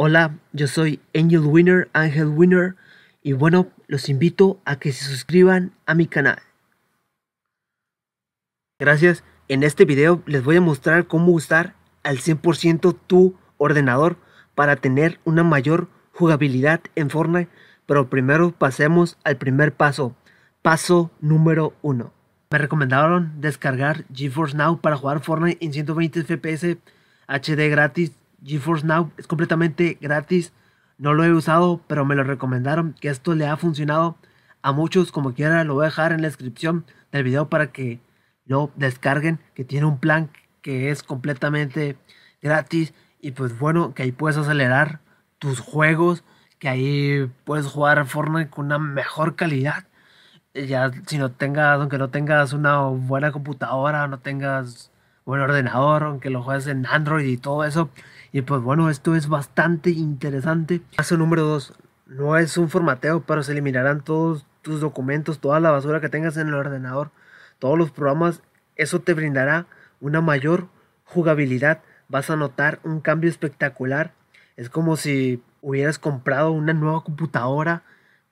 Hola, yo soy Angel Winner, Angel Winner, y bueno, los invito a que se suscriban a mi canal. Gracias, en este video les voy a mostrar cómo usar al 100% tu ordenador para tener una mayor jugabilidad en Fortnite, pero primero pasemos al primer paso, paso número 1. Me recomendaron descargar GeForce Now para jugar Fortnite en 120 FPS HD gratis GeForce Now es completamente gratis. No lo he usado, pero me lo recomendaron que esto le ha funcionado a muchos. Como quiera, lo voy a dejar en la descripción del video para que lo descarguen. Que tiene un plan que es completamente gratis. Y pues bueno, que ahí puedes acelerar tus juegos. Que ahí puedes jugar Fortnite con una mejor calidad. Ya si no tengas, aunque no tengas una buena computadora, no tengas buen ordenador, aunque lo juegues en Android y todo eso y pues bueno, esto es bastante interesante. Paso número 2. No es un formateo, pero se eliminarán todos tus documentos, toda la basura que tengas en el ordenador, todos los programas. Eso te brindará una mayor jugabilidad. Vas a notar un cambio espectacular. Es como si hubieras comprado una nueva computadora,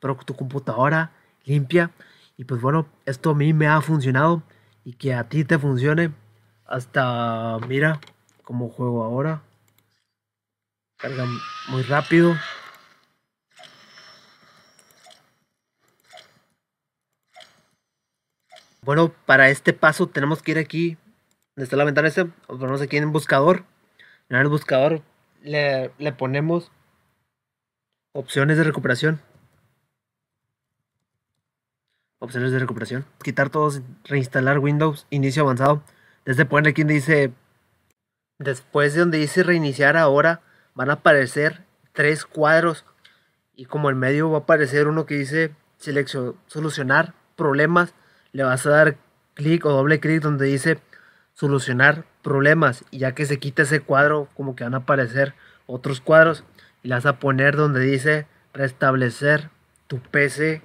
pero tu computadora limpia. Y pues bueno, esto a mí me ha funcionado y que a ti te funcione. Hasta, mira, cómo juego ahora. Carga muy rápido. Bueno, para este paso tenemos que ir aquí. Donde está la ventana esta. Ponemos aquí en buscador. En el buscador le, le ponemos opciones de recuperación. Opciones de recuperación. Quitar todos, reinstalar Windows, inicio avanzado. Desde poner aquí donde dice. Después de donde dice reiniciar ahora van a aparecer tres cuadros. Y como en medio va a aparecer uno que dice solucionar problemas, le vas a dar clic o doble clic donde dice solucionar problemas. Y ya que se quita ese cuadro como que van a aparecer otros cuadros. Y le vas a poner donde dice restablecer tu PC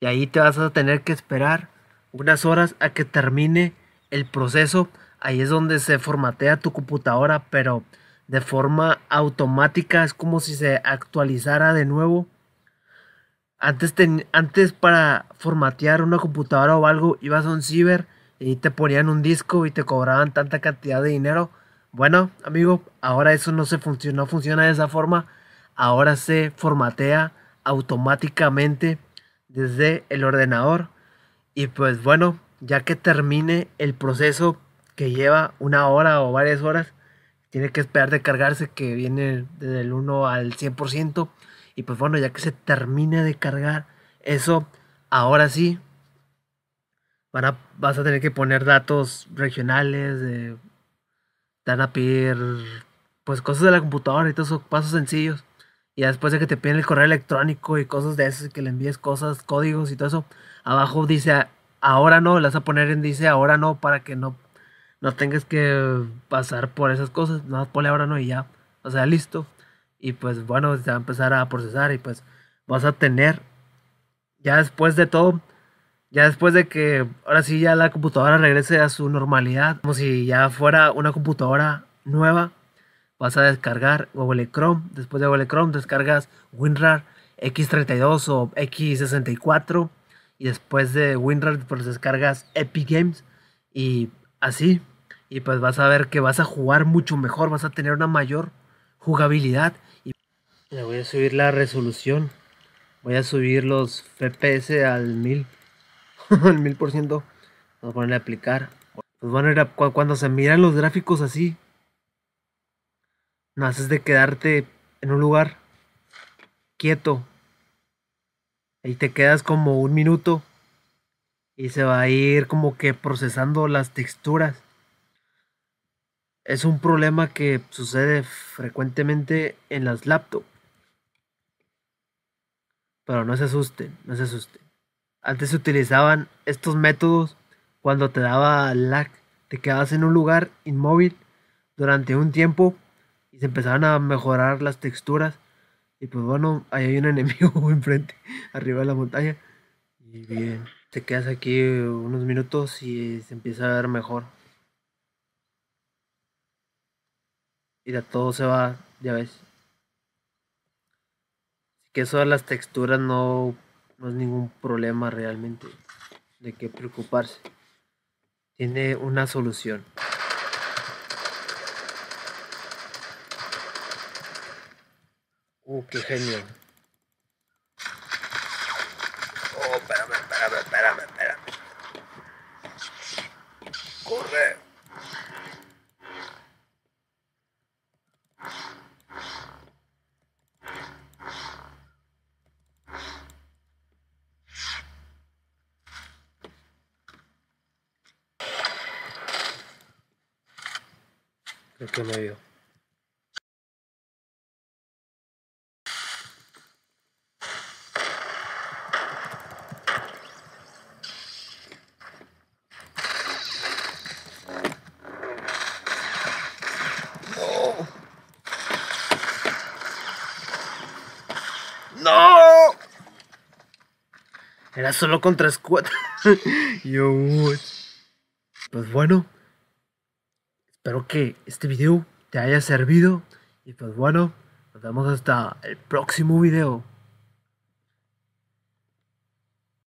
y ahí te vas a tener que esperar unas horas a que termine el proceso ahí es donde se formatea tu computadora pero de forma automática, es como si se actualizara de nuevo. Antes, antes para formatear una computadora o algo, ibas a un ciber y te ponían un disco y te cobraban tanta cantidad de dinero. Bueno, amigo, ahora eso no se funciona, no funciona de esa forma. Ahora se formatea automáticamente desde el ordenador. Y pues bueno, ya que termine el proceso que lleva una hora o varias horas, tiene que esperar de cargarse que viene desde el 1 al 100%. Y pues bueno, ya que se termine de cargar eso, ahora sí, vas a tener que poner datos regionales, de, te van a pedir pues cosas de la computadora y todos esos pasos sencillos. Y después de que te piden el correo electrónico y cosas de eso, que le envíes cosas, códigos y todo eso, abajo dice ahora no, le vas a poner en dice ahora no para que no no tengas que pasar por esas cosas, nada más ponle ahora no y ya, o sea, listo. Y pues bueno, se va a empezar a procesar y pues vas a tener, ya después de todo, ya después de que ahora sí ya la computadora regrese a su normalidad, como si ya fuera una computadora nueva, vas a descargar Google Chrome, después de Google Chrome descargas WinRAR X32 o X64 y después de WinRAR pues descargas Epic Games y así. Y pues vas a ver que vas a jugar mucho mejor, vas a tener una mayor jugabilidad. Y le voy a subir la resolución. Voy a subir los FPS al 1000. al 1000%. Vamos a ponerle a aplicar. Pues era cuando se miran los gráficos así. No haces de quedarte en un lugar quieto. Ahí te quedas como un minuto y se va a ir como que procesando las texturas. Es un problema que sucede frecuentemente en las laptops. Pero no se asusten, no se asusten. Antes se utilizaban estos métodos cuando te daba lag. Te quedabas en un lugar inmóvil durante un tiempo y se empezaban a mejorar las texturas. Y pues bueno, ahí hay un enemigo enfrente, arriba de la montaña. Y bien. Te quedas aquí unos minutos y se empieza a ver mejor. Y de todo se va, ya ves. que eso de las texturas no, no es ningún problema realmente de qué preocuparse. Tiene una solución. Uh, qué genio. Oh, espérame, espérame, espérame, espérame. Corre. Creo que me vio. ¡No! Era solo contra Squad. Yo, Pues bueno. Espero que este video te haya servido. Y pues bueno, nos vemos hasta el próximo video.